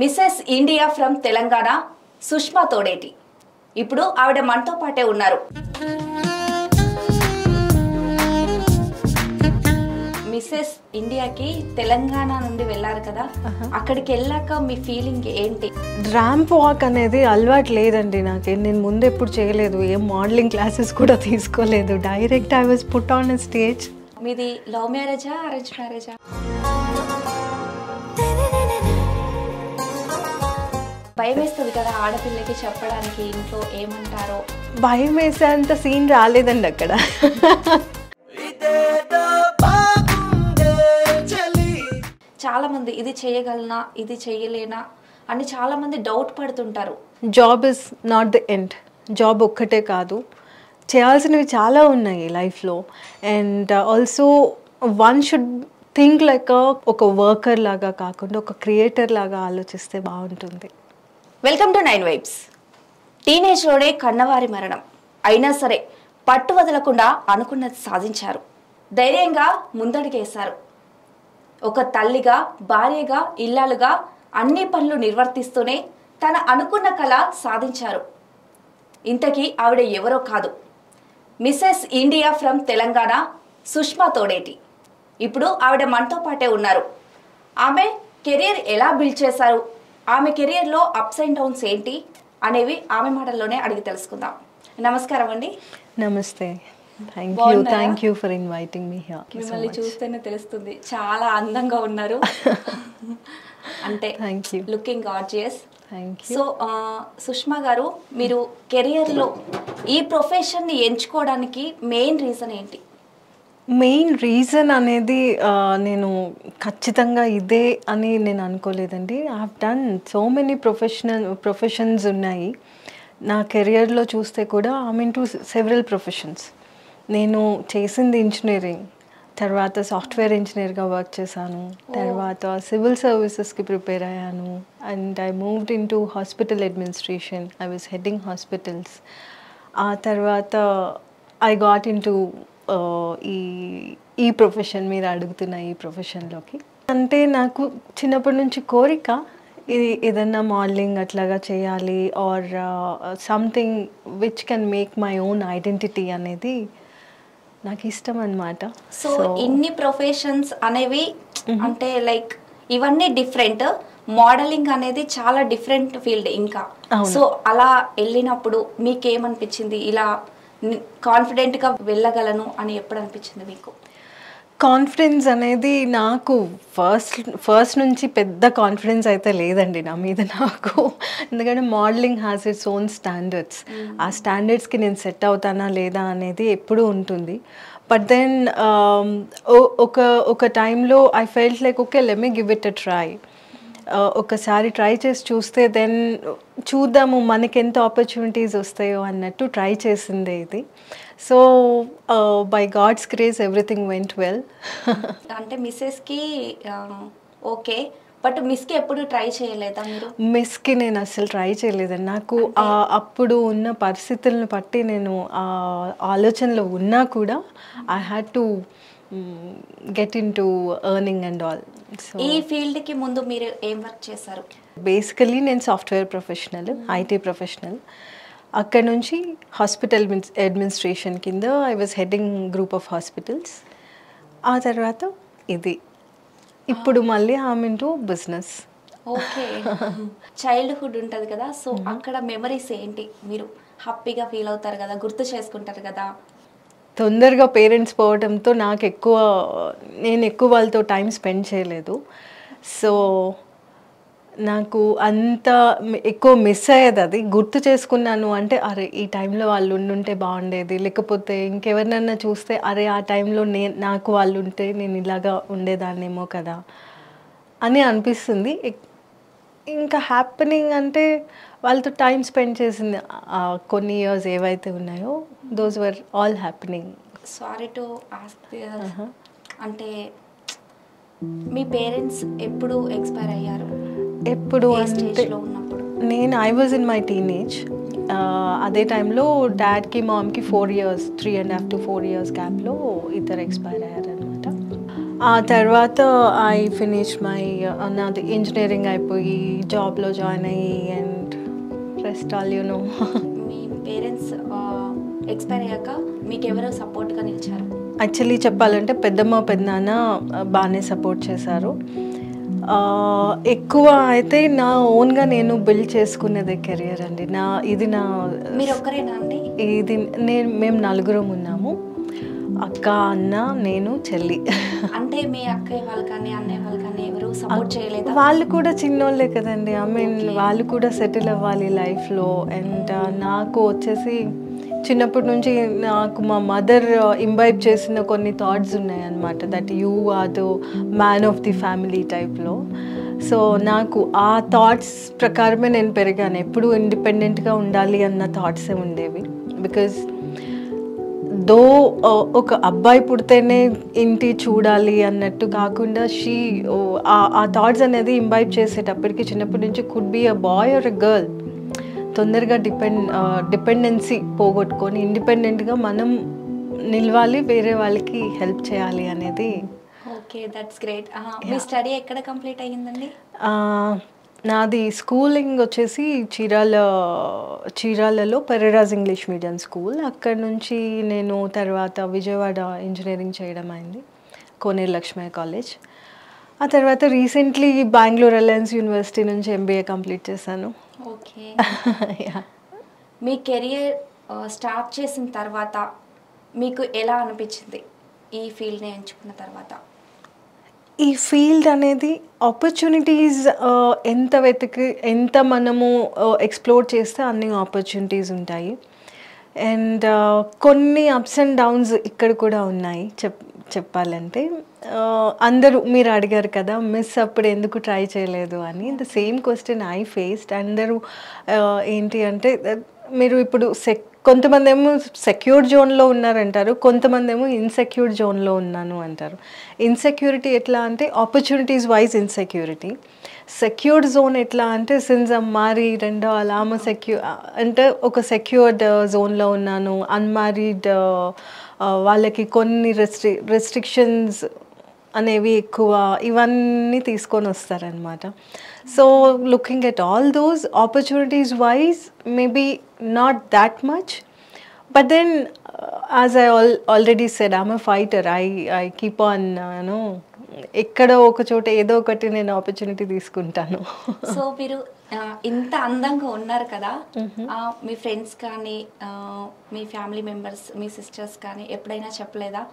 Mrs India from Telangana Sushma Thodeti. ఇప్పుడు ఆవిడ మనతో పాటే ఉన్నారు. మిసెస్ ఇండియాకి తెలంగాణ నుండి వెళ్ళారు కదా అక్కడికి వెళ్ళాక మీ ఫీలింగ్ ఏంటి? ర్యాంప్ వాక్ అనేది అలవాటు లేదండి నాకు. నేను ముందు ఎప్పుడు చేయలేదు ఏం మోడలింగ్ క్లాసెస్ కూడా తీసుకోలేదు. Direct I was put on stage మీది లవ్ మ్యారేజా అరేంజ్ మ్యారేజా? భయం వేస్తుంది కదా ఆడపిల్లకి చెప్పడానికి ఇంట్లో ఏమంటారో. భయం వేసేంత సీన్ రాలేదండి అక్కడ. చాలా మంది ఇది చేయగలనా ఇది చేయలేనా అని చాలా మంది డౌట్ పడుతుంటారు. Job is not the end job ఒక్కటే కాదు. చేయాల్సినవి చాలా ఉన్నాయి లైఫ్లో. And also one should think like ఒక వర్కర్ లాగా కాకుండా ఒక క్రియేటర్ లాగా ఆలోచిస్తే బాగుంటుంది. వెల్కమ్ టు నైన్ వైబ్స్ టీనేజ్లోనే కన్నవారి మరణం. అయినా సరే పట్టు వదలకుండా అనుకున్నది సాధించారు. ధైర్యంగా ముందడుగేశారు. ఒక తల్లిగా భార్యగా ఇల్లాలుగా అన్ని పనులు నిర్వర్తిస్తూనే తన అనుకున్న కళ సాధించారు. ఇంతకీ ఆవిడ ఎవరో కాదు. Mrs India from Telangana Sushma Thodeti. ఇప్పుడు ఆవిడ మనతో పాటే ఉన్నారు. ఆమె కెరీర్ ఎలా బిల్డ్ చేశారు? ఆమె కెరియర్లో అప్స్ అండ్ డౌన్స్ ఏంటి అనేవి ఆమె మాటల్లోనే అడిగి తెలుసుకుందాం. నమస్కారం అండి. నమస్తే. థ్యాంక్ యూ ఫర్ ఇన్వైటింగ్ మీ మిమ్మల్ని చూస్తేనే తెలుస్తుంది. చాలా అందంగా ఉన్నారు. అంటే లుకింగ్ గార్జియస్ సో సుష్మా గారు మీరు కెరియర్లో ఈ ప్రొఫెషన్ని ఎంచుకోవడానికి మెయిన్ రీజన్ ఏంటి? మెయిన్ రీజన్ అనేది నేను ఖచ్చితంగా ఇదే అని నేను అనుకోలేదండి. I have done so many professional professions ఉన్నాయి. నా కెరియర్లో చూస్తే కూడా I mean to several professions నేను చేసింది ఇంజనీరింగ్ తర్వాత సాఫ్ట్వేర్ ఇంజనీర్గా వర్క్ చేశాను. తర్వాత సివిల్ సర్వీసెస్కి ప్రిపేర్ అయ్యాను. And I moved in to hospital administration I was heading hospitals ఆ తర్వాత ఐ గాట్ ఇన్ టు ఈ ఈ ప్రొఫెషన్ మీరు అడుగుతున్న ఈ ప్రొఫెషన్లోకి అంటే నాకు చిన్నప్పటి నుంచి కోరిక ఇది ఏదన్నా మోడలింగ్ అట్లాగా చేయాలి or something which can make my own identity అనేది నాకు ఇష్టం అనమాట సో ఇన్ని ప్రొఫెషన్స్ అనేవి అంటే లైక్ ఇవన్నీ డిఫరెంట్ మోడలింగ్ అనేది చాలా డిఫరెంట్ ఫీల్డ్ ఇంకా. సో అలా వెళ్ళినప్పుడు మీకేమనిపించింది? ఇలా కాన్ఫిడెంట్గా వెళ్ళగలను అని ఎప్పుడు అనిపించింది మీకు? కాన్ఫిడెన్స్ అనేది నాకు ఫస్ట్ ఫస్ట్ నుంచి పెద్ద కాన్ఫిడెన్స్ అయితే లేదండి నా మీద నాకు. ఎందుకంటే modelling has its own standards ఆ స్టాండర్డ్స్కి నేను సెట్ అవుతానా లేదా అనేది ఎప్పుడూ ఉంటుంది. బట్ దెన్ ఒక ఒక టైంలో I felt like okay let me give it a try ఒకసారి ట్రై చేసి చూస్తే దెన్ చూద్దాము మనకి ఎంత ఆపర్చునిటీస్ వస్తాయో అన్నట్టు ట్రై చేసిందే ఇది. So by God's grace everything went well అంటే మిస్సెస్కి ఓకే బట్ మిస్కి ఎప్పుడు ట్రై చేయలేదా మీరు? మిస్కి నేను అసలు ట్రై చేయలేదండి. నాకు అప్పుడు ఉన్న పరిస్థితులను బట్టి నేను ఆ ఆలోచనలో ఉన్నా కూడా I had to get in to earning and all ఈ ఫీల్డ్కి ముందు మీరు ఏం వర్క్ చేశారు? బేసికలీ నేను సాఫ్ట్వేర్ ప్రొఫెషనల్ ఐటీ ప్రొఫెషనల్ అక్కడ నుంచి హాస్పిటల్ అడ్మినిస్ట్రేషన్ కింద I was heading group of hospitals ఆ తర్వాత ఇది. ఇప్పుడు మళ్ళీ I'm in to business okay childhood ఉంటుంది కదా సో అక్కడ మెమరీస్ ఏంటి? మీరు హ్యాపీగా ఫీల్ అవుతారు కదా గుర్తు చేసుకుంటారు కదా తొందరగా పేరెంట్స్ పోవడంతో నాకు ఎక్కువ నేను ఎక్కువ వాళ్ళతో టైం స్పెండ్ చేయలేదు. సో నాకు అంత మి- ఎక్కువ మిస్ అయ్యేది అది. గుర్తు చేసుకున్నాను అంటే అరే ఈ టైంలో వాళ్ళు ఉండుంటే బాగుండేది. లేకపోతే ఇంకెవరినన్నా చూస్తే అరే ఆ టైంలో నే నాకు వాళ్ళు ఉంటే నేను ఇలాగా ఉండేదాన్నేమో కదా అని అనిపిస్తుంది. ఎక్- ఇంకా హ్యాపెనింగ్ అంటే వాళ్ళతో టైం స్పెండ్ చేసింది కొన్ని ఇయర్స్ ఏవైతే ఉన్నాయో those were all happening sorry to ask అంటే మీ పేరెంట్స్ ఎప్పుడు ఎక్స్పైర్ అయ్యారు? ఎప్పుడు ఉన్నప్పుడు? నేను I was in my teenage అదే టైంలో డాడ్కి మామ్కి four years three and half to four years గ్యాప్లో ఇద్దరు ఎక్స్పైర్ అయ్యారనమాట ఆ తర్వాత ఐ ఫినిష్ మై నాది ఇంజనీరింగ్ అయిపోయి జాబ్లో జాయిన్ అయ్యి and rest all you know me parents expire అయ్యాక మీకు ఎవరో సపోర్ట్గా నిలిచారు? యాక్చువల్లీ చెప్పాలంటే పెద్దమ్మ పెద్దనాన్న బాగానే సపోర్ట్ చేశారు. ఎక్కువ అయితే నా ఓన్గా నేను బిల్డ్ చేసుకునేదే కెరియర్ అండి. నా ఇది నా మీరు ఒక్కరేనా అండి? ఇది నేను మేము నలుగురం ఉన్నాము. అక్క అన్న నేను చెల్లి. అంటే మీ అక్కయ్య వాళ్ళు కానీ అన్నయ్య వాళ్ళు కానీ ఎవరు సపోర్ట్ చేయలేదా? వాళ్ళు కూడా చిన్నోళ్ళే కదండి. ఐ మీన్ వాళ్ళు కూడా సెటిల్ అవ్వాలి లైఫ్లో. అండ్ నాకు వచ్చేసి చిన్నప్పటి నుంచి నాకు మా మదర్ ఇంబైబ్ చేసిన కొన్ని థాట్స్ ఉన్నాయన్నమాట. That you are the man of the family టైప్లో సో నాకు ఆ థాట్స్ ప్రకారమే నేను పెరిగాను. ఎప్పుడు ఇండిపెండెంట్గా ఉండాలి అన్న థాట్సే ఉండేవి. బికాజ్ దో ఒక అబ్బాయి పుడితేనే ఇంటి చూడాలి అన్నట్టు కాకుండా షీ ఆ థాట్స్ అనేది ఇంబైబ్ చేసేటప్పటికి చిన్నప్పటి నుంచి could be a boy or a girl తొందరగా డిపెండ్ డిపెండెన్సీ పోగొట్టుకొని ఇండిపెండెంట్గా మనం నిలవాలి వేరే వాళ్ళకి హెల్ప్ చేయాలి అనేది. ఓకే దట్స్ గ్రేట్ మీ స్టడీ ఎక్కడ కంప్లీట్ అయ్యిందండి? నాది స్కూలింగ్ వచ్చేసి చీరాల చీరాలలో పెరరాజ్ ఇంగ్లీష్ మీడియం స్కూల్. అక్కడ నుంచి నేను తర్వాత విజయవాడ ఇంజనీరింగ్ చేయడం అయింది కోనేరు లక్ష్మయ్య కాలేజ్. ఆ తర్వాత రీసెంట్లీ బెంగళూరు రిలయన్స్ యూనివర్సిటీ నుంచి ఎంబీఏ కంప్లీట్ చేశాను. ఓకే. మీ కెరియర్ స్టార్ట్ చేసిన తర్వాత మీకు ఎలా అనిపించింది ఈ ఫీల్డ్ని ఎంచుకున్న తర్వాత? ఈ ఫీల్డ్ అనేది ఆపర్చునిటీస్ ఎంత వెతికి ఎంత మనము ఎక్స్ప్లోర్ చేస్తే అన్ని ఆపర్చునిటీస్ ఉంటాయి. అండ్ కొన్ని అప్స్ అండ్ డౌన్స్ ఇక్కడ కూడా ఉన్నాయి. చెప్ చెప్పాలంటే అందరూ మీరు అడిగారు కదా మిస్ అప్పుడు ఎందుకు ట్రై చేయలేదు? అని. The same question I faced అందరూ ఏంటి అంటే మీరు ఇప్పుడు సెక్ కొంతమంది ఏమో సెక్యూర్ జోన్లో ఉన్నారంటారు కొంతమంది ఏమో ఇన్సెక్యూర్ జోన్లో ఉన్నాను అంటారు. ఇన్సెక్యూరిటీ ఎట్లా అంటే opportunities wise insecurity secured zone ఎట్లా అంటే సిన్స్ మారి అండ్ అలామ సెక్యూ అంటే ఒక సెక్యూర్డ్ జోన్లో ఉన్నాను అన్మారీడ్ వాళ్ళకి కొన్ని రెస్ట్రి రెస్ట్రిక్షన్స్ అనేవి ఎక్కువ ఇవన్నీ తీసుకొని వస్తారనమాట so looking at all those opportunities wise maybe not that much but then as I all already said I'm a fighter I I keep on you know ఎక్కడో ఒక చోట ఏదో ఒకటి నేను ఆపర్చునిటీ తీసుకుంటాను. సో మీరు ఇంత అందంగా ఉన్నారు కదా మీ ఫ్రెండ్స్ కానీ మీ ఫ్యామిలీ మెంబర్స్ మీ సిస్టర్స్ కానీ ఎప్పుడైనా చెప్పలేదా?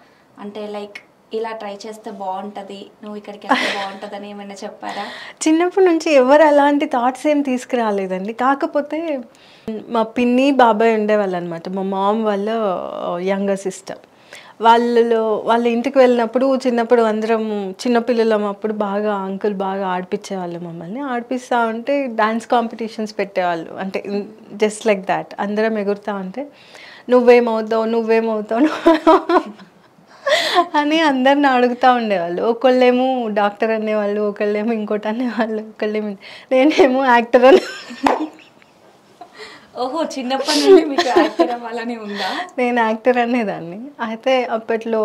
అంటే లైక్ ఇలా ట్రై చేస్తే బాగుంటది నువ్వు ఇక్కడికి వెళ్తే బాగుంటది అని ఏమైనా చెప్పారా? చిన్నప్పటి నుంచి ఎవరు అలాంటి థాట్స్ ఏం తీసుకురాలేదండి. కాకపోతే మా పిన్ని బాబాయ్ ఉండేవాళ్ళు అనమాట మా మామ్ వాళ్ళ యంగర్ సిస్టర్ వాళ్ళు వాళ్ళ ఇంటికి వెళ్ళినప్పుడు చిన్నప్పుడు అందరం చిన్నపిల్లలం అప్పుడు బాగా అంకుల్ బాగా ఆడిపించేవాళ్ళు మమ్మల్ని. ఆడిపిస్తా ఉంటే డ్యాన్స్ కాంపిటీషన్స్ పెట్టేవాళ్ళు. అంటే జస్ట్ లైక్ దాట్ అందరం ఎగురుతా ఉంటే నువ్వేమవుతావు నువ్వేమవుతావు అని అందరిని అడుగుతూ ఉండేవాళ్ళు. ఒకళ్ళేమో డాక్టర్ అనేవాళ్ళు ఒకళ్ళేమో ఇంకోటి అనేవాళ్ళు ఒకళ్ళేమో నేనేమో యాక్టర్ అని ఓహో చిన్నప్పటి నుండి మీకు యాక్టర్ అవ్వాలని ఉందా? నేను యాక్టర్ అనేదాన్ని. అయితే అప్పట్లో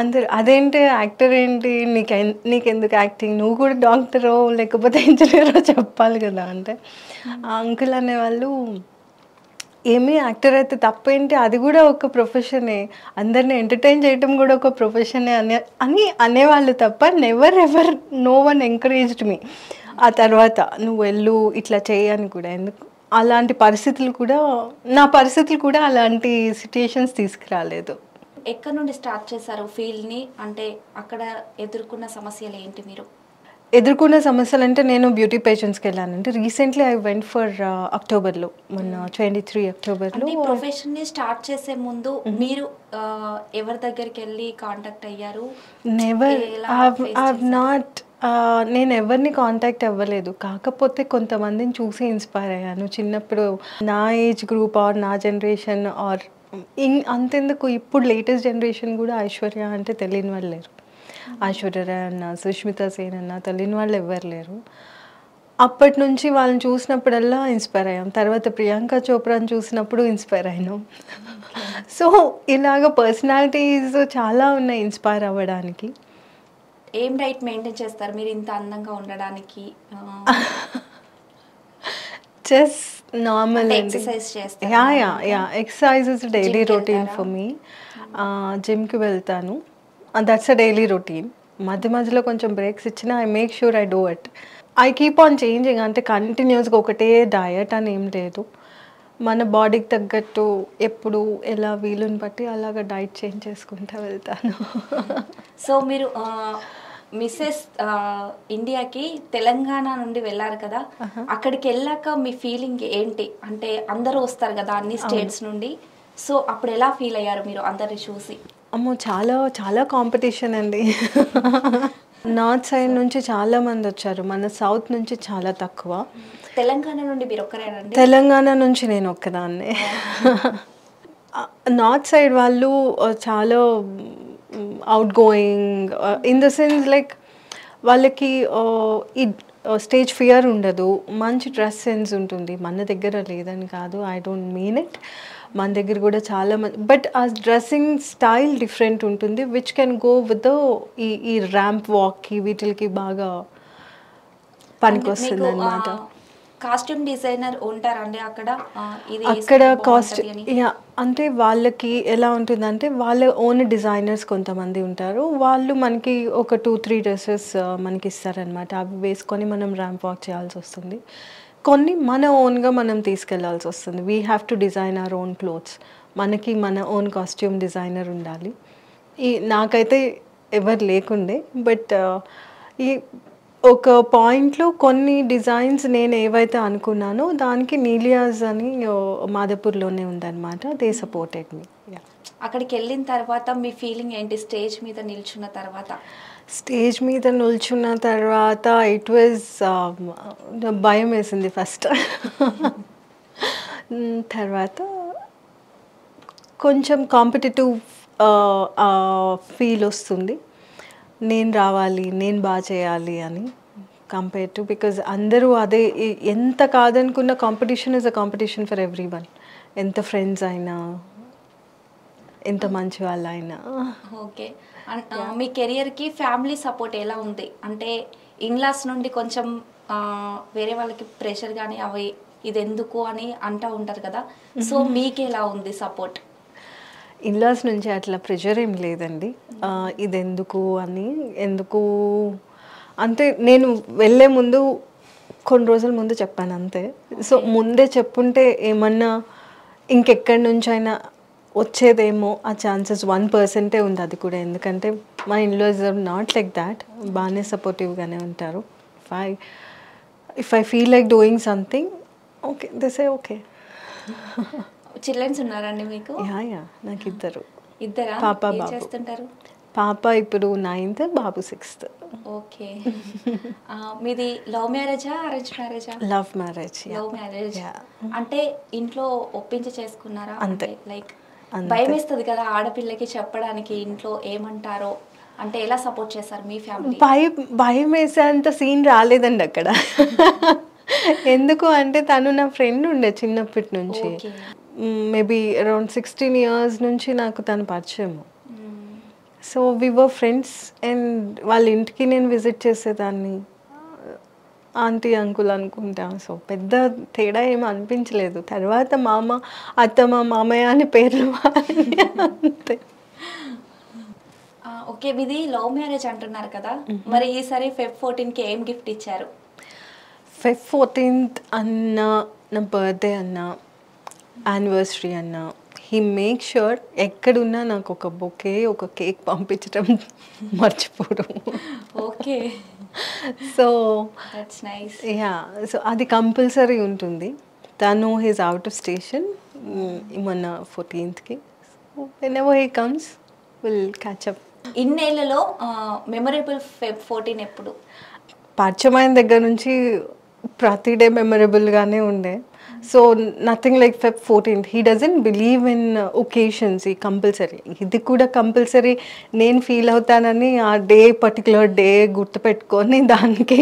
అందరు అదేంటి యాక్టర్ ఏంటి? నీకు నీకెందుకు యాక్టింగ్? నువ్వు కూడా డాక్టరో లేకపోతే ఇంజనీరో చెప్పాలి కదా అంటే. ఆ అంకుల్ అనేవాళ్ళు ఏమీ యాక్టర్ అయితే తప్పేంటి? అది కూడా ఒక ప్రొఫెషనే. అందరిని ఎంటర్టైన్ చేయటం కూడా ఒక ప్రొఫెషనే అనే అని అనేవాళ్ళు తప్ప never ever no one encouraged me. ఆ తర్వాత నువ్వు వెళ్ళు ఇట్లా చేయని కూడా. ఎందుకు? అలాంటి పరిస్థితులు కూడా నా పరిస్థితులు కూడా అలాంటి సిచ్యుయేషన్స్ తీసుకురాలేదు. ఎక్కడ నుండి స్టార్ట్ చేశారు ఫీల్డ్ని అంటే అక్కడ ఎదుర్కొన్న సమస్యలు ఏంటి మీరు? ఎదుర్కొన్న సమస్యలు అంటే నేను బ్యూటీ పేషెంట్స్కి వెళ్ళానంటే రీసెంట్లీ ఐ వెంట్ ఫర్ అక్టోబర్లో మొన్న ట్వంటీ త్రీ అక్టోబర్లో అంటే ప్రొఫెషన్ని స్టార్ట్ చేసే ముందు మీరు ఆ, ఎవరి దగ్గరికి వెళ్ళి కాంటాక్ట్ అయ్యారు? నెవర్ ఎలా నేను ఎవరిని కాంటాక్ట్ అవ్వలేదు. కాకపోతే కొంతమందిని చూసి ఇన్స్పైర్ అయ్యాను. చిన్నప్పుడు నా ఏజ్ గ్రూప్ ఆర్ నా జనరేషన్ ఆర్ ఇన్ అంతెందుకు? ఇప్పుడు లేటెస్ట్ జనరేషన్ కూడా ఐశ్వర్య అంటే తెలియని వాళ్ళు లేరు. ఐశ్వర్య రాయ్ అన్న సుష్మిత సేన్ అన్న తెలియని వాళ్ళు ఎవ్వరు లేరు. అప్పటి నుంచి వాళ్ళని చూసినప్పుడల్లా ఇన్స్పైర్ అయ్యాం. తర్వాత ప్రియాంక చోప్రాని చూసినప్పుడు ఇన్స్పైర్ అయినాం. సో ఇలాగ పర్సనాలిటీస్ చాలా ఉన్నాయి ఇన్స్పైర్ అవ్వడానికి. ఏం డైట్ మెయింటైన్ చేస్తారు? మీరు ఇంత అందంగా ఉండడానికి? Just normal? Yeah yeah yeah exercise is daily routine? For me జిమ్కి వెళ్తాను. దట్స్ అ డైలీ రొటీన్ మధ్య మధ్యలో కొంచెం బ్రేక్స్ ఇచ్చినా I make sure I do it I keep on changing అంటే కంటిన్యూస్గా ఒకటే డయట్ అని ఏం లేదు. మన బాడీకి తగ్గట్టు ఎప్పుడు ఎలా వీలుని బట్టి అలాగ డైట్ చేంజ్ చేసుకుంటూ వెళ్తాను. సో మీరు మిస్సెస్ ఇండియాకి తెలంగాణ నుండి వెళ్ళారు కదా అక్కడికి వెళ్ళాక మీ ఫీలింగ్ ఏంటి? అంటే అందరూ వస్తారు కదా అన్ని స్టేట్స్ నుండి. సో అప్పుడు ఎలా ఫీల్ అయ్యారు మీరు అందరిని చూసి? అమ్మో చాలా చాలా కాంపిటీషన్ అండి. నార్త్ సైడ్ నుంచి చాలా మంది వచ్చారు. మన సౌత్ నుంచి చాలా తక్కువ. తెలంగాణ నుండి మీరు ఒక్కరేనండి? తెలంగాణ నుంచి నేను ఒక్కదాన్నే. నార్త్ సైడ్ వాళ్ళు చాలా outgoing in the sense like వాళ్ళకి ఆ, ఈ స్టేజ్ ఫియర్ ఉండదు. మంచి డ్రెస్ సెన్స్ ఉంటుంది. మన దగ్గర లేదని కాదు. ఐ డోంట్ మీన్ ఇట్ మన దగ్గర కూడా చాలా మంది బట్ ఆ డ్రెస్సింగ్ స్టైల్ డిఫరెంట్ ఉంటుంది విచ్ కెన్ గో విత్ ఈ ఈ ర్యాంప్ వాక్కి వీటికి బాగా పనికొస్తుంది అనమాట కాస్ట్యూమ్ డిజైనర్ ఉంటారండి అక్కడ? అక్కడ కాస్ట్ అంటే వాళ్ళకి ఎలా ఉంటుందంటే వాళ్ళ ఓన్ డిజైనర్స్ కొంతమంది ఉంటారు. వాళ్ళు మనకి ఒక టూ త్రీ డ్రెస్సెస్ మనకి ఇస్తారనమాట అవి వేసుకొని మనం ర్యాంప్ వాక్ చేయాల్సి వస్తుంది. కొన్ని మన ఓన్గా మనం తీసుకెళ్ళాల్సి వస్తుంది. We have to design our own clothes మనకి మన ఓన్ కాస్ట్యూమ్ డిజైనర్ ఉండాలి. ఈ నాకైతే ఎవరు లేకుండే బట్ ఈ ఒక పాయింట్లో కొన్ని డిజైన్స్ నేను ఏవైతే అనుకున్నానో దానికి నీలియాజ్ అని ఓ, మాదాపూర్లోనే ఉందన్నమాట దే సపోర్టెడ్ మీ. అక్కడికి వెళ్ళిన తర్వాత మీ ఫీలింగ్ ఏంటి? స్టేజ్ మీద నిల్చున్న తర్వాత? స్టేజ్ మీద నిల్చున్న తర్వాత ఇట్ వాజ్ భయం వేసింది ఫస్ట్ తర్వాత కొంచెం కాంపిటేటివ్ ఫీల్ వస్తుంది. నేను రావాలి నేను బాగా చేయాలి అని కంపేర్ టు బికాజ్ అందరూ అదే ఎంత కాదనుకున్న competition is a competition for everyone ఎంత ఫ్రెండ్స్ అయినా ఎంత మంచి వాళ్ళైనా. ఓకే. అన్- ఆ, మీ కెరియర్కి ఫ్యామిలీ సపోర్ట్ ఎలా ఉంది? అంటే ఇన్లాస్ నుండి కొంచెం వేరే వాళ్ళకి ప్రెషర్ కానీ అవి ఇది ఎందుకు అని అంటూ ఉంటారు కదా. సో మీకు ఎలా ఉంది సపోర్ట్ ఇన్లాస్ నుంచి అట్లా ప్రెషర్ ఏం లేదండి. ఇది ఎందుకు అని ఎందుకు అంటే నేను వెళ్ళే ముందు కొన్ని రోజుల ముందు చెప్పాను అంతే. సో ముందే చెప్పుంటే ఏమన్నా ఇంకెక్కడి నుంచైనా వచ్చేదేమో ఆ ఛాన్సెస్ వన్ పర్సెంటే ఉంది అది కూడా. ఎందుకంటే మా in-laws is not like that. బాగానే సపోర్టివ్గానే ఉంటారు. If I if I feel like doing something okay this a okay childrens ఉన్నారండి మీకు? యా నాకు ఇద్దరు ఇద్దరా? పాప, బాబు. చేస్తుంటారు? పాప ఇప్పుడు నైన్త్ బాబు సిక్స్త్. ఓకే. మీది లవ్ మ్యారేజా అరేంజ్ మ్యారేజా? Love marriage love marriage. అంటే ఇంట్లో ఒప్పించి చేసుకున్నారా? అంతే. లైక్. భయం వేస్తుంది కదా ఆడపిల్లకి చెప్పడానికి ఇంట్లో ఏమంటారో? అంటే ఎలా సపోర్ట్ చేస్తారు మీ ఫ్యామిలీ? భయం భయం వేసేంత సీన్ రాలేదండి అక్కడ. ఎందుకు అంటే తను నా ఫ్రెండ్ ఉండే చిన్నప్పటి నుంచి. మేబీ అరౌండ్ సిక్స్టీన్ ఇయర్స్ నుంచి నాకు తను పరిచయం so we were friends and వాళ్ళ ఇంటికి నేను విజిట్ చేసేదాన్ని. ఆంటీ అంకుల్ అనుకుంటా. సో పెద్ద తేడా ఏమీ అనిపించలేదు. తర్వాత మామ అత్తమ్మ మామయ్య అని పేర్లు. అంతే. ఓకే మీది లవ్ మ్యారేజ్ అంటున్నారు కదా. మరి ఈసారి ఫెబ్ ఫోర్టీన్కి ఏం గిఫ్ట్ ఇచ్చారు? ఫెబ్ ఫోర్టీన్త్ అన్న నా బర్త్డే అన్న యానివర్సరీ అన్న. హీ మేక్ షూర్ ఎక్కడున్నా నాకు ఒక బొకే ఒక కేక్ పంపించడం మర్చిపోడు okay. So nice yeah so అది కంపల్సరీ ఉంటుంది. తను హిజ్ అవుట్ ఆఫ్ స్టేషన్ మొన్న ఫోర్టీన్త్కి whenever he comes will catch up ఇన్నేళ్ళలో memorable Feb fourteen ఎప్పుడు? పరిచయమైన దగ్గర నుంచి ప్రతి డే మెమరబుల్గానే ఉండే. So nothing like Feb fourteenth he doesn't believe in occasions ఈ కంపల్సరీ ఇది కూడా కంపల్సరీ నేను ఫీల్ అవుతానని ఆ డే పర్టికులర్ డే గుర్తుపెట్టుకొని దానికి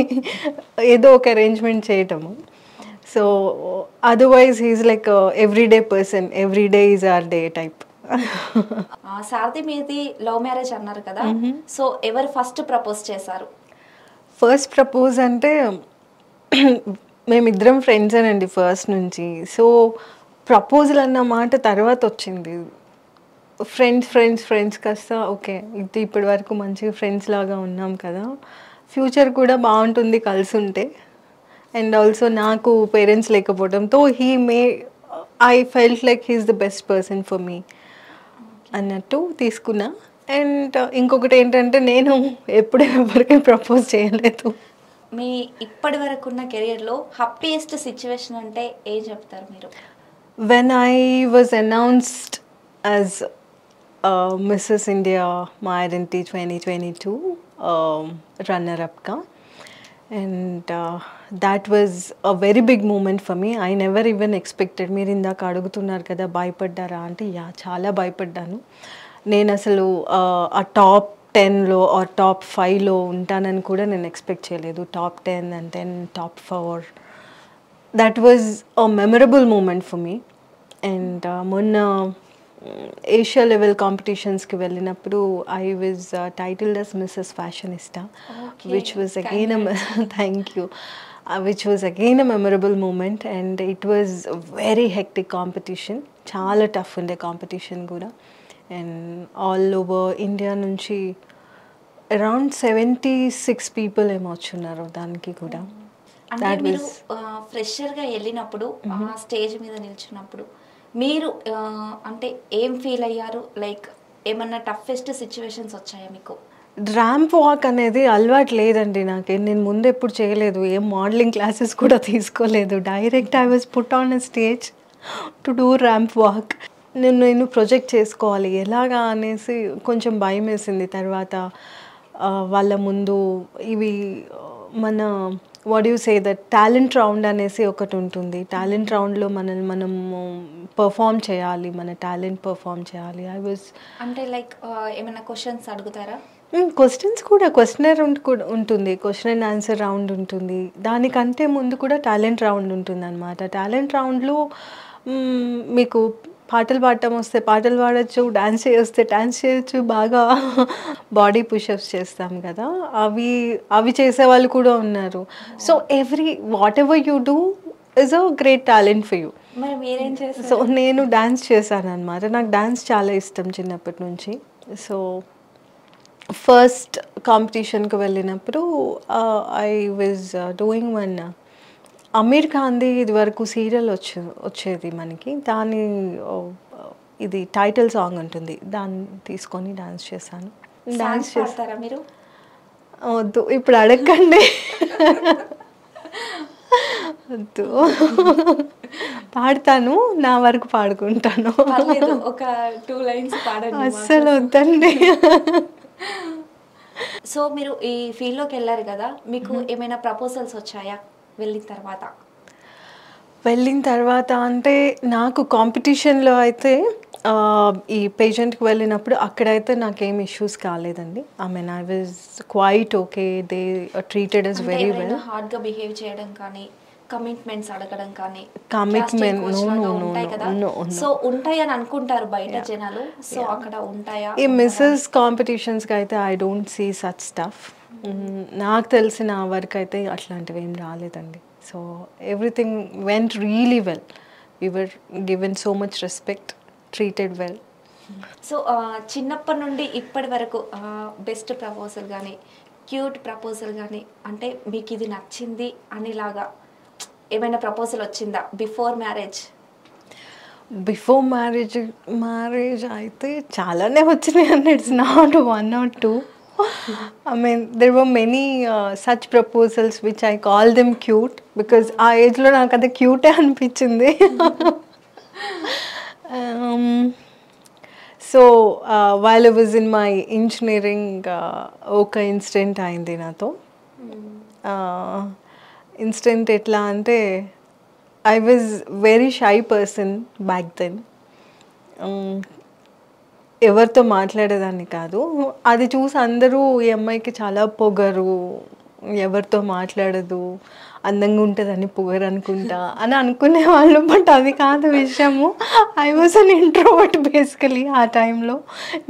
ఏదో ఒక అరేంజ్మెంట్ చేయటము. So otherwise he's like everyday person everyday is or day type ఆ, సారథి మీది లవ్ మ్యారేజ్ అన్నారు కదా. సో ఎవరు ఫస్ట్ ప్రపోజ్ చేశారు? ఫస్ట్ ప్రపోజ్ అంటే మేమిద్దరం ఫ్రెండ్స్ అండి ఫస్ట్ నుంచి. సో ప్రపోజల్ అన్న మాట తర్వాత వచ్చింది. ఫ్రెండ్స్ ఫ్రెండ్స్ ఫ్రెండ్స్ కాస్త ఓకే ఇది ఇప్పటి వరకు మంచిగా ఫ్రెండ్స్ లాగా ఉన్నాం కదా. ఫ్యూచర్ కూడా బాగుంటుంది కలిసి ఉంటే. అండ్ ఆల్సో నాకు పేరెంట్స్ లేకపోవడంతో he may I felt like he's the best person for me అన్నట్టు తీసుకున్నా. అండ్ uh, ఇంకొకటి ఏంటంటే నేను ఎప్పుడు ఎవరికి ప్రపోజ్ చేయలేదు. మీ ఇప్పటి వరకు ఉన్న కెరియర్లో హ్యాపీయెస్ట్ సిచ్యువేషన్ అంటే ఏం చెప్తారు మీరు? When I was announced as Mrs India మా identity twenty twenty two runner అప్గా and that was a very big moment for me I never even expected మీరు ఇందాక అడుగుతున్నారు కదా భయపడ్డారా? అంటే యా చాలా భయపడ్డాను. నేను అసలు uh, ఆ టాప్ టెన్లో ఆర్ టాప్ ఫైవ్లో ఉంటానని కూడా నేను ఎక్స్పెక్ట్ చేయలేదు. Top ten and then top four. That was a memorable moment for me and మొన్న ఏషియా లెవెల్ కాంపిటీషన్స్కి వెళ్ళినప్పుడు I was titled as Mrs Fashionista which was again thank you which was again a memorable moment and it was very hectic competition చాలా tough ఉండే competition కూడా. And all over India నుంచి around seventy six people ఏమో వచ్చున్నారు దానికి కూడా. was- ఫ్రెషర్గా వెళ్ళినప్పుడు stage మీద నిల్చున్నప్పుడు మీరు అంటే ఏం ఫీల్ అయ్యారు? లైక్ ఏమన్నా టఫెస్ట్ సిచ్యువేషన్స్ వచ్చాయా మీకు? ర్యాంప్ వాక్ అనేది అలవాటు లేదండి నాకు. నేను ముందు ఎప్పుడు చేయలేదు. ఏం మోడలింగ్ క్లాసెస్ కూడా తీసుకోలేదు. Direct I was put on a stage to do ramp walk నేను నేను ప్రొజెక్ట్ చేసుకోవాలి. ఎలాగా అనేసి కొంచెం భయం వేసింది. తర్వాత వాళ్ళ ముందు ఇవి మన what you say that talent round అనేసి ఒకటి ఉంటుంది. టాలెంట్ రౌండ్లో మనల్ని మనం పర్ఫామ్ చేయాలి. మన టాలెంట్ పర్ఫామ్ చేయాలి. ఐ వాజ్ అంటే లైక్ ఏమైనా క్వశ్చన్స్ అడుగుతారా? క్వశ్చన్స్ కూడా క్వశ్చనర్ కూడా ఉంటుంది. క్వశ్చన్ అండ్ ఆన్సర్ రౌండ్ ఉంటుంది. దానికంటే ముందు కూడా టాలెంట్ రౌండ్ ఉంటుంది అనమాట టాలెంట్ రౌండ్లో మీకు పాటలు పాడటం వస్తే పాటలు పాడచ్చు డాన్స్ చేయొస్తే డాన్స్ చేయొచ్చు బాగా బాడీ పుషప్స్ చేస్తాం కదా. అవి అవి చేసే వాళ్ళు కూడా ఉన్నారు. So every whatever you do is a great talent for you so నేను డాన్స్ చేశాను అనమాట నాకు డాన్స్ చాలా ఇష్టం చిన్నప్పటి నుంచి. సో ఫస్ట్ కాంపిటీషన్కి వెళ్ళినప్పుడు I was doing one Aamir ఖాన్ది ఇది వరకు సీరియల్ వచ్చే వచ్చేది మనకి. దాని ఇది టైటిల్ సాంగ్ ఉంటుంది. దాన్ని తీసుకొని డాన్స్ చేశాను. డాన్స్ డాన్స్ చేసి పాడతారా మీరు? వద్దు ఇప్పుడు అడగండి వద్దు. పాడతాను నా వరకు పాడుకుంటాను. ఒక టూ లైన్స్ పాడండి అస్సలు వద్దండి. సో మీరు ఈ ఫీల్డ్లోకి వెళ్ళారు కదా మీకు ఏమైనా ప్రపోజల్స్ వచ్చాయా? వెళ్ళిన తర్వాత? వెళ్ళిన తర్వాత అంటే నాకు కాంపిటీషన్లో అయితే ఈ పేషెంట్కి వెళ్ళినప్పుడు అక్కడైతే నాకేం ఇష్యూస్ కాలేదండి. I mean I was quite okay. They treated is very well. హార్డ్గా బిహేవ్ చేయడం కానీ కమిట్మెంట్స్ అడగడం కానీ no, ఉంటాయి కదా. సో ఉంటాయి అని అనుకుంటారు బయట జనాలు. సో అక్కడ ఉంటాయా? ఈ మిస్సెస్ కాంపిటీషన్స్కి అయితే I don't see such stuff నాకు తెలిసిన వరకు అయితే అట్లాంటివి ఏం రాలేదండి. So everything went really well were given so much respect treated well so చిన్నప్పటి నుండి ఇప్పటి వరకు బెస్ట్ ప్రపోజల్ కానీ క్యూట్ ప్రపోజల్ కానీ అంటే మీకు ఇది నచ్చింది అనేలాగా ఏమైనా ప్రపోజల్ వచ్చిందా? Before marriage before marriage marriage అయితే చాలానే వచ్చినాయి అండి. It's not one or two I mean there were many such proposals which I call them cute because ఆ ఏజ్లో నాకు అది క్యూటే అనిపించింది. So while was in my engineering ఒక ఇన్సిడెంట్ అయింది నాతో. ఇన్సిడెంట్ ఎట్లా అంటే I was very shy person back then ఎవరితో మాట్లాడేదాన్ని కాదు. అది చూసి అందరూ ఈ అమ్మాయికి చాలా పొగరు. ఎవరితో మాట్లాడదు. అందంగా ఉంటుందని పొగరు అనుకుంటా అని అనుకునే వాళ్ళు బట్ అది కాదు విషయము. I was an introvert basically ఆ టైంలో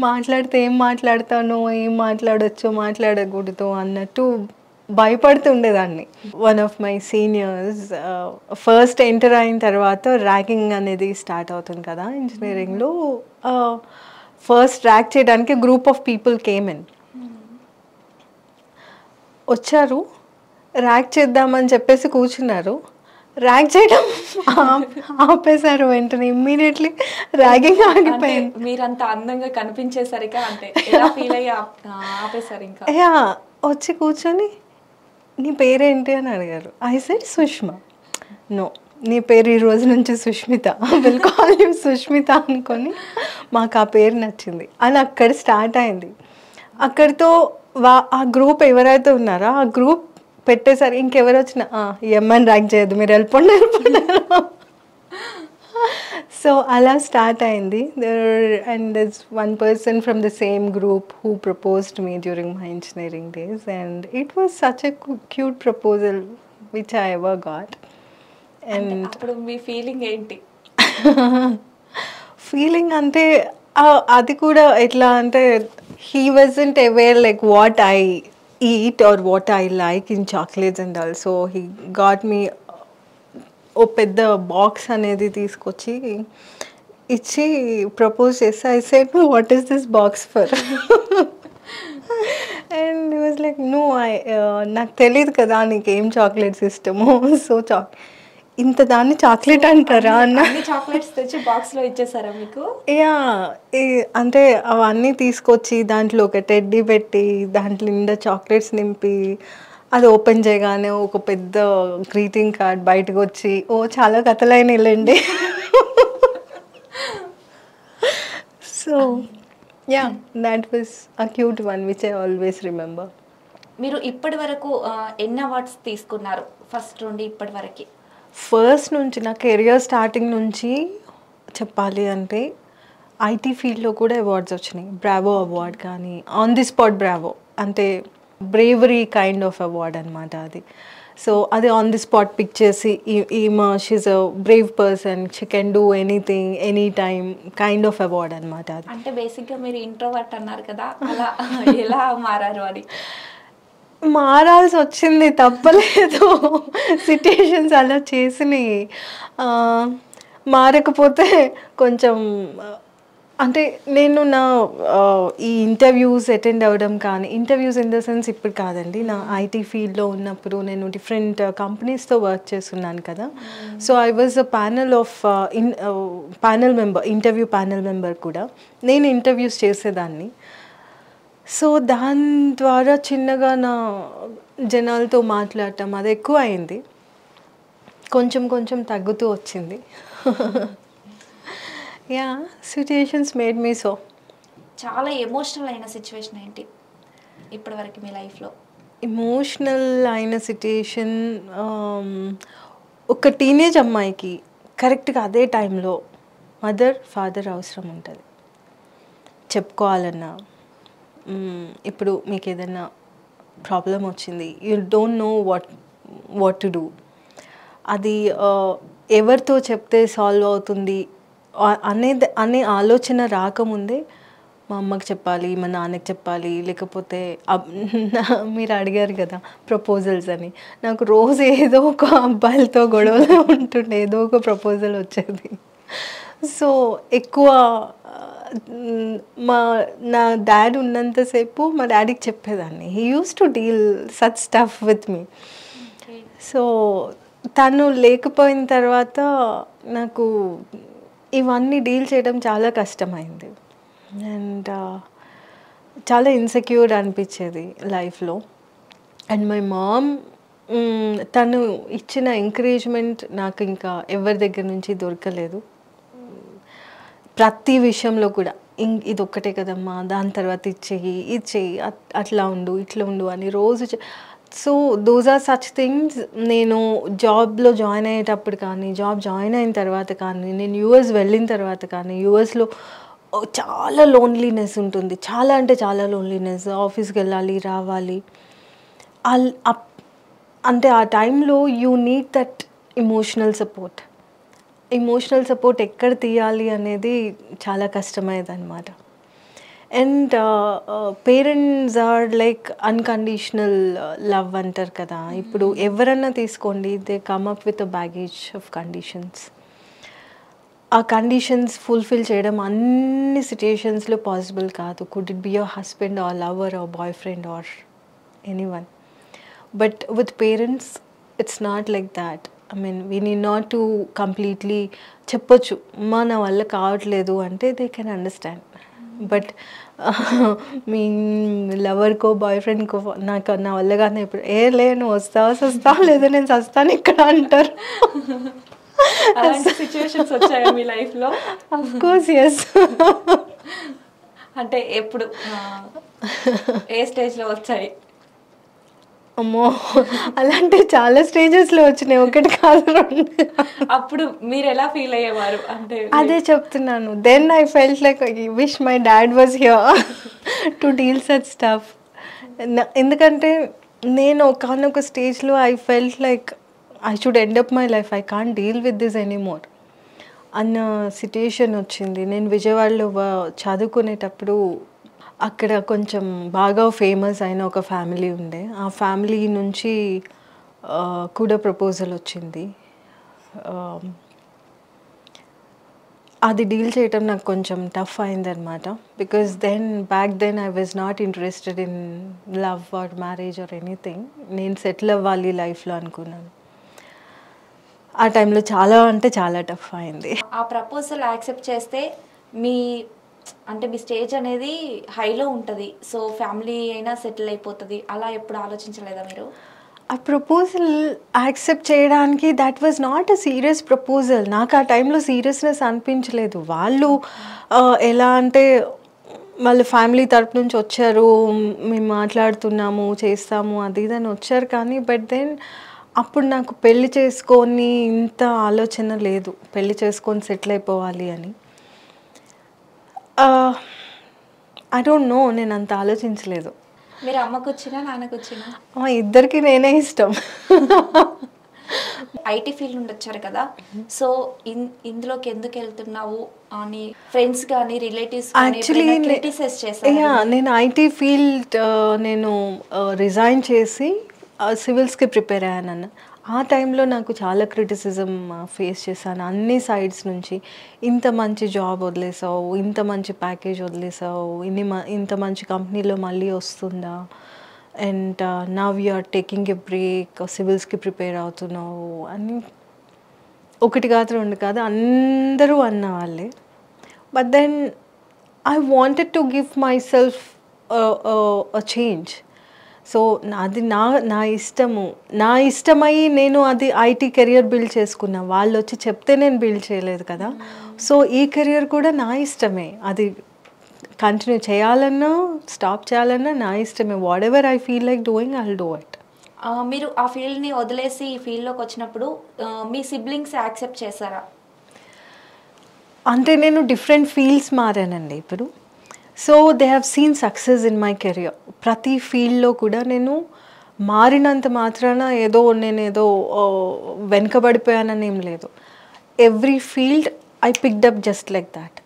మాట్లాడితే ఏం మాట్లాడతానో ఏం మాట్లాడొచ్చో మాట్లాడకూడదు అన్నట్టు భయపడుతుండేదాన్ని one of my seniors first enter అయిన తర్వాత ర్యాకింగ్ అనేది స్టార్ట్ అవుతుంది కదా ఇంజనీరింగ్లో ఫస్ట్ ర్యాక్ చేయడానికి group of people came in వచ్చారు. ర్యాక్ చేద్దామని చెప్పేసి కూర్చున్నారు. ర్యాక్ చేయడం ఆప్- ఆపేశారు వెంటనే ఇమ్మీడియట్లీ ర్యాగింగ్ ఆగిపోయింది. మీరంత అందంగా కనిపించేసరిగా అంటే ఎలా ఫీల్ అయ్యి ఆపేశారు ఇంకా? యా వచ్చి కూర్చొని నీ పేరేంటి? అని అడిగారు. I said Sushma. నో నీ పేరు ఈ రోజు నుంచి Sushmita. Will call you Sushmita అనుకొని మాకు ఆ పేరు నచ్చింది. అని అక్కడ స్టార్ట్ అయింది. అక్కడితో వా ఆ గ్రూప్ ఎవరైతే ఉన్నారో ఆ గ్రూప్ పెట్టేసరి ఇంకెవరు వచ్చినా "ఆ, ఈ అమ్మాయిని ర్యాంక్ చేయదు మీరు వెళ్ళిపోండి వెళ్ళిపోండి సో అలా స్టార్ట్ అయింది. And this one person from the same group who proposed me during my engineering days and it was such a cute proposal which I ever got and అప్పుడు మీ ఫీలింగ్ ఏంటి? Feeling అంటే అది కూడా ఎట్లా అంటే he wasn't aware like what I eat or what I like in chocolates and all so he got me ఓ పెద్ద box అనేది తీసుకొచ్చి ఇచ్చి ప్రపోజ్ చేస్తే. I said what is this box for and was like no I నాకు తెలియదు కదా నీకు ఏం చాక్లెట్స్ ఇష్టమో సో చాక్ ఇంత దాన్ని చాక్లెట్ అంటారా అన్న చాక్లెట్స్ తెచ్చి బాక్స్లో ఇచ్చేసారా మీకు? యా అంటే అవన్నీ తీసుకొచ్చి దాంట్లో ఒక టెడ్డీ పెట్టి దాంట్లో నిండా చాక్లెట్స్ నింపి అది ఓపెన్ చేయగానే ఒక పెద్ద గ్రీటింగ్ కార్డ్ బయటకు వచ్చి ఓ చాలా కథలైన వెళ్ళండి so yeah that was a cute one which I always remember మీరు ఇప్పటి వరకు ఎన్ని అవార్డ్స్ తీసుకున్నారు? ఫస్ట్ నుండి ఇప్పటి వరకు. ఫస్ట్ నుంచి నా కెరియర్ స్టార్టింగ్ నుంచి చెప్పాలి అంటే ఐటీ ఫీల్డ్లో కూడా అవార్డ్స్ వచ్చినాయి. బ్రావో అవార్డ్ కానీ ఆన్ ది స్పాట్ బ్రావో. అంటే బ్రేవరీ కైండ్ ఆఫ్ అవార్డ్ అనమాట అది. సో అది ఆన్ ది స్పాట్ పిక్ చేసి ఈమె she's a brave person she can do anything any time kind of award అనమాట అది. అంటే బేసిక్గా మీరు ఇంట్రోవర్ట్ అన్నారు కదా అలా ఎలా మారారు అని మారాల్సి వచ్చింది తప్పలేదు. సిట్యుయేషన్స్ అలా చేసినాయి. మారకపోతే కొంచెం అంటే నేను నా ఈ ఇంటర్వ్యూస్ అటెండ్ అవ్వడం కానీ ఇంటర్వ్యూస్ ఇన్ ద సెన్స్ ఇప్పుడు కాదండి. నా ఐటీ ఫీల్డ్లో ఉన్నప్పుడు నేను డిఫరెంట్ కంపెనీస్తో వర్క్ చేస్తున్నాను కదా. So I was a panel of in panel member interview panel member కూడా. నేను ఇంటర్వ్యూస్ చేసేదాన్ని. సో దాని ద్వారా చిన్నగా నా జనాలతో మాట్లాడటం అది ఎక్కువ అయింది కొంచెం కొంచెం తగ్గుతూ వచ్చింది. Yeah situations made me so చాలా ఎమోషనల్ అయిన సిచ్యువేషన్ ఏంటి ఇప్పటి వరకు మీ లైఫ్లో ఇమోషనల్ అయిన సిట్యుయేషన్ ఒక టీనేజ్ అమ్మాయికి కరెక్ట్గా అదే టైంలో మదర్ ఫాదర్ అవసరం ఉంటుంది. చెప్పుకోవాలన్నా ఇప్పుడు మీకు ఏదైనా ప్రాబ్లం వచ్చింది you don't know what what to do. అది ఎవరితో చెప్తే సాల్వ్ అవుతుంది అనేది అనే ఆలోచన రాకముందే మా అమ్మకి చెప్పాలి మా నాన్నకి చెప్పాలి లేకపోతే మీరు అడిగారు కదా ప్రపోజల్స్ అని. నాకు రోజు ఏదో ఒక అబ్బాయిలతో గొడవలు ఉంటుండే ఏదో ఒక ప్రపోజల్ వచ్చేది. సో ఎక్కువ మా నా డాడ్ ఉన్నంతసేపు మా డాడీకి చెప్పేదాన్ని. He used to deal such stuff with me so తను లేకపోయిన తర్వాత నాకు ఇవన్నీ డీల్ చేయడం చాలా కష్టమైంది. అండ్ uh, చాలా ఇన్సెక్యూర్ అనిపించేది లైఫ్లో. అండ్ మై మామ్ తను ఇచ్చిన ఎంకరేజ్మెంట్ నాకు ఇంకా ఎవరి దగ్గర నుంచి దొరకలేదు. ప్రతి విషయంలో కూడా ఇం ఇది ఒక్కటే కదమ్మా దాని తర్వాత ఇది చెయ్యి ఇది చెయ్యి అట్లా ఉండు ఇట్లా ఉండు అని రోజు చె- so those are such things నేను జాబ్లో జాయిన్ అయ్యేటప్పుడు కానీ జాబ్ జాయిన్ అయిన తర్వాత కానీ నేను యూఎస్ వెళ్ళిన తర్వాత కానీ యూఎస్లో చాలా లోన్లీనెస్ ఉంటుంది. చాలా అంటే చాలా లోన్లీనెస్. ఆఫీస్కి వెళ్ళాలి రావాలి. అల్ అప్ అంటే ఆ టైంలో you need that emotional support. Emotional support ఎక్కడ తీయాలి అనేది చాలా కష్టమయ్యేది అనమాట and parents are like unconditional love అంటారు కదా. ఇప్పుడు ఎవరన్నా తీసుకోండి they come up with a baggage of conditions ఆ కండిషన్స్ ఫుల్ఫిల్ చేయడం అన్ని సిచ్యుయేషన్స్లో పాసిబుల్ కాదు. Could it be your husband or lover or boyfriend or anyone but with parents it's not like that I mean we need not to completely చెప్పొచ్చు. మా నా వల్ల కావట్లేదు అంటే దే కెన్ అండర్స్టాండ్ బట్ మీ లవర్కో బాయ్ ఫ్రెండ్కో నాకు నా వల్ల కానీ ఇప్పుడు ఏ లే నువ్వు వస్తావా వస్తావా లేదా నేను వస్తాను ఇక్కడ అంటారు. సిచ్యువేషన్స్ వచ్చాయా మీ లైఫ్లో అఫ్ కోర్స్ ఎస్ అంటే ఎప్పుడు? ఏ స్టేజ్లో వచ్చాయి? అమ్మో అలాంటి చాలా స్టేజెస్లో వచ్చినాయి. ఒకటి కాదు అప్పుడు మీరు ఎలా ఫీల్ అయ్యేవారు? అంటే అదే చెప్తున్నాను. Then I felt like wish my dad was here to deal such stuff ఎందుకంటే నేను ఒకనొక స్టేజ్లో I felt like I should end up my life I can't deal with this anymore అన్న సిట్యుయేషన్ వచ్చింది. నేను విజయవాడలో చదువుకునేటప్పుడు అక్కడ కొంచెం బాగా ఫేమస్ అయిన ఒక ఫ్యామిలీ ఉండే. ఆ ఫ్యామిలీ నుంచి కూడా ప్రపోజల్ వచ్చింది. అది డీల్ చేయటం నాకు కొంచెం టఫ్ అయిందనమాట because then back then I was not interested in love or marriage or anything నేను సెటిల్ అవ్వాలి లైఫ్లో అనుకున్నాను. ఆ టైంలో చాలా అంటే చాలా టఫ్ అయింది. ఆ ప్రపోజల్ యాక్సెప్ట్ చేస్తే మీ అంటే మీ స్టేజ్ అనేది హైలో ఉంటుంది. సో ఫ్యామిలీ అయినా సెటిల్ అయిపోతుంది. అలా ఎప్పుడు ఆలోచించలేదా మీరు? ఆ ప్రపోజల్ యాక్సెప్ట్ చేయడానికి that was not a serious proposal నాకు ఆ టైంలో సీరియస్నెస్ అనిపించలేదు. వాళ్ళు ఎలా అంటే వాళ్ళ ఫ్యామిలీ తరపు నుంచి వచ్చారు. మేము మాట్లాడుతున్నాము చేస్తాము అది ఇది అని వచ్చారు కానీ బట్ దెన్ అప్పుడు నాకు పెళ్ళి చేసుకొని ఇంత ఆలోచన లేదు. పెళ్ళి చేసుకొని సెటిల్ అయిపోవాలి అని. ఐ డోంట్ నో నేను అంత ఆలోచించలేదు. మీరు అమ్మకు వచ్చినా నాన్నకు వచ్చినా ఇద్దరికి నేనే ఇష్టం. ఐటీ ఫీల్డ్ నుండి వచ్చారు కదా. సో ఇన్ ఇందులోకి ఎందుకు వెళ్తున్నావు? అని ఫ్రెండ్స్ కానీ రిలేటివ్స్ యాక్చువల్లీ నేను ఐటీ ఫీల్డ్ నేను రిజైన్ చేసి సివిల్స్కి ప్రిపేర్ అయ్యాను అన్న ఆ టైంలో నాకు చాలా క్రిటిసిజం ఫేస్ చేశాను. అన్ని సైడ్స్ నుంచి ఇంత మంచి జాబ్ వదిలేసావు ఇంత మంచి ప్యాకేజ్ వదిలేసావు ఇన్ని మ- ఇంత మంచి కంపెనీలో మళ్ళీ వస్తుందా? And now you are taking a break సివిల్స్కి prepare అవుతున్నావు అని ఒకటి కాదు రెండు కాదు అందరూ అన్న వాళ్ళే. But then I wanted to give myself change so అది నా నా ఇష్టము. నా ఇష్టమై నేను అది ఐటీ కెరియర్ బిల్డ్ చేసుకున్నా. వాళ్ళు వచ్చి చెప్తే నేను బిల్డ్ చేయలేదు కదా. సో ఈ కెరియర్ కూడా నా ఇష్టమే. అది కంటిన్యూ చేయాలన్నా స్టాప్ చేయాలన్నా నా ఇష్టమే. Whatever I feel like doing I do it మీరు ఆ ఫీల్డ్ని వదిలేసి ఈ ఫీల్డ్లోకి వచ్చినప్పుడు మీ సిబ్లింగ్స్ యాక్సెప్ట్ చేశారా? అంటే నేను డిఫరెంట్ ఫీల్డ్స్ మారానండి ఇప్పుడు. So they have seen success in my career ప్రతి ఫీల్డ్లో కూడా నేను మారినంత మాత్రాన ఏదో నేను ఏదో వెనకబడిపోయానని ఏం లేదు. Every field I picked up just like that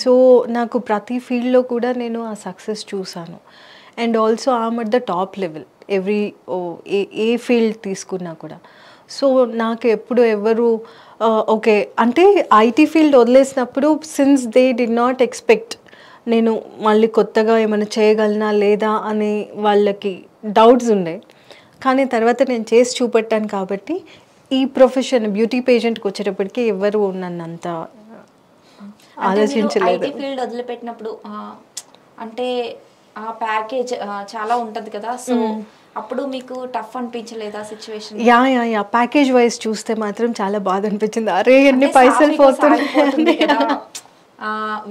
so నాకు ప్రతి ఫీల్డ్లో కూడా నేను ఆ సక్సెస్ చూసాను. And also am at the top level every ఏ ఏ ఫీల్డ్ తీసుకున్నా కూడా. సో నాకు ఎప్పుడు ఎవరు ఓకే. అంటే IT field వదిలేసినప్పుడు since they did not expect నేను మళ్ళీ కొత్తగా ఏమైనా చేయగలనా లేదా అని వాళ్ళకి డౌట్స్ ఉండే. కానీ తర్వాత నేను చేసి చూపెట్టాను కాబట్టి ఈ ప్రొఫెషన్ బ్యూటీ పేషెంట్కి వచ్చేటప్పటికి ఎవరు నన్ను అంత ఆలోచించలేదు. ఫీల్డ్ వదిలిపెట్టినప్పుడు అంటే ఆ ప్యాకేజ్ చాలా ఉంటది కదా. సో అప్పుడు మీకు టఫ్ అనిపించలేదా situation yeah yeah yeah. Package wise చూస్తే మాత్రం చాలా బాధ అనిపించింది. అరే ఎన్ని పైసలు పోతున్నాయి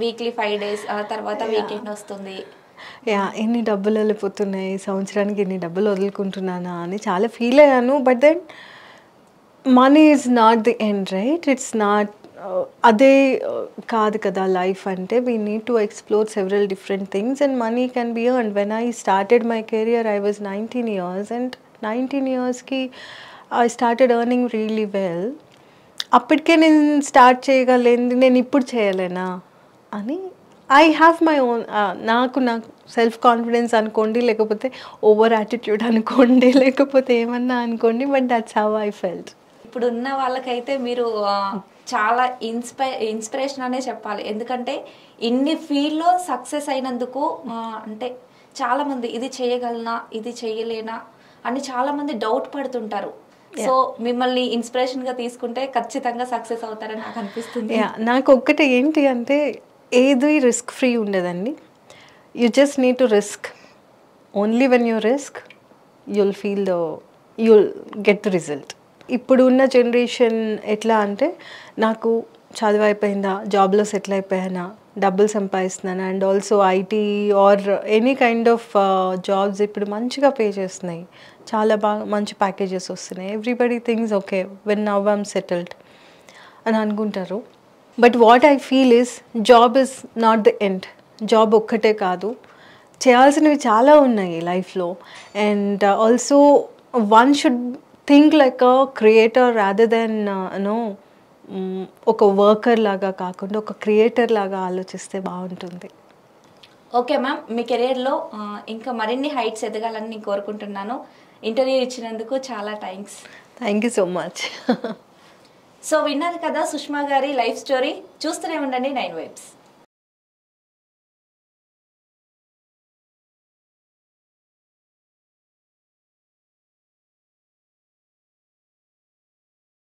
వీక్లీ ఫైవ్ డేస్ తర్వాత వీకెండ్ వస్తుంది. యా ఎన్ని డబ్బులు వెళ్ళిపోతున్నాయి? సంవత్సరానికి ఎన్ని డబ్బులు వదులుకుంటున్నానా అని చాలా ఫీల్ అయ్యాను. But then money is not the end right it's not అదే uh, కాదు కదా లైఫ్ అంటే we need to explore several different things and money can be earn when I started my career I was nineteen years and nineteen ఇయర్స్కి I started earning really well అప్పటికే నేను start చేయగలేను నేను ఇప్పుడు చేయలేనా అని I have my own నాకు నాకు self confidence అనుకోండి లేకపోతే ఓవర్ యాటిట్యూడ్ అనుకోండి లేకపోతే ఏమన్నా అనుకోండి but that's how I felt ఇప్పుడు ఉన్న వాళ్ళకైతే మీరు చాలా ఇన్స్పై ఇన్స్పిరేషన్ అనే చెప్పాలి. ఎందుకంటే ఇన్ని ఫీల్డ్లో సక్సెస్ అయినందుకు అంటే చాలామంది ఇది చేయగలనా ఇది చేయలేనా అని చాలామంది డౌట్ పడుతుంటారు. సో మిమ్మల్ని ఇన్స్పిరేషన్గా తీసుకుంటే ఖచ్చితంగా సక్సెస్ అవుతారని నాకు అనిపిస్తుంది. నాకు ఒక్కటి ఏంటి అంటే ఏది రిస్క్ ఫ్రీ ఉండదండి. You just need to risk only when you risk you'll feel the you'll get the result ఇప్పుడు ఉన్న జనరేషన్ ఎట్లా అంటే నాకు చదువు అయిపోయిందా జాబ్లో సెటిల్ అయిపోయానా డబ్బులు సంపాదిస్తున్నాను and also IT or any kind of jobs ఇప్పుడు మంచిగా పే చేస్తున్నాయి. చాలా బాగా మంచి ప్యాకేజెస్ వస్తున్నాయి. Everybody things okay when now I'm settled అని అనుకుంటారు. But what I feel is job is not the end job ఒక్కటే కాదు. చేయాల్సినవి చాలా ఉన్నాయి లైఫ్లో and also one should think like a creator rather than no ఒక వర్కర్ లాగా కాకుండా ఒక క్రియేటర్ లాగా ఆలోచిస్తే బాగుంటుంది. ఓకే మ్యామ్ మీ కెరీర్లో uh, ఇంకా మరిన్ని హైట్స్ ఎదగాలని నేను కోరుకుంటున్నాను. ఇంటర్వ్యూ ఇచ్చినందుకు చాలా thanks. Thank you so much so విన్నారు కదా సుష్మా గారి లైఫ్ స్టోరీ. చూస్తూనే ఉండండి నైన్ వైబ్స్.